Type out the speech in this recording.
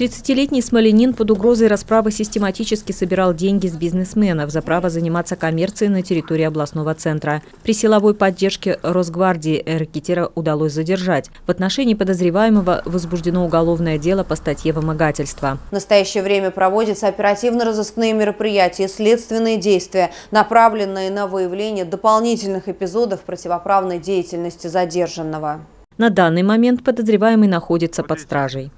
30-летний смоленин под угрозой расправы систематически собирал деньги с бизнесменов за право заниматься коммерцией на территории областного центра. При силовой поддержке Росгвардии рэкетира удалось задержать. В отношении подозреваемого возбуждено уголовное дело по статье вымогательства. В настоящее время проводятся оперативно-розыскные мероприятия и следственные действия, направленные на выявление дополнительных эпизодов противоправной деятельности задержанного. На данный момент подозреваемый находится под стражей.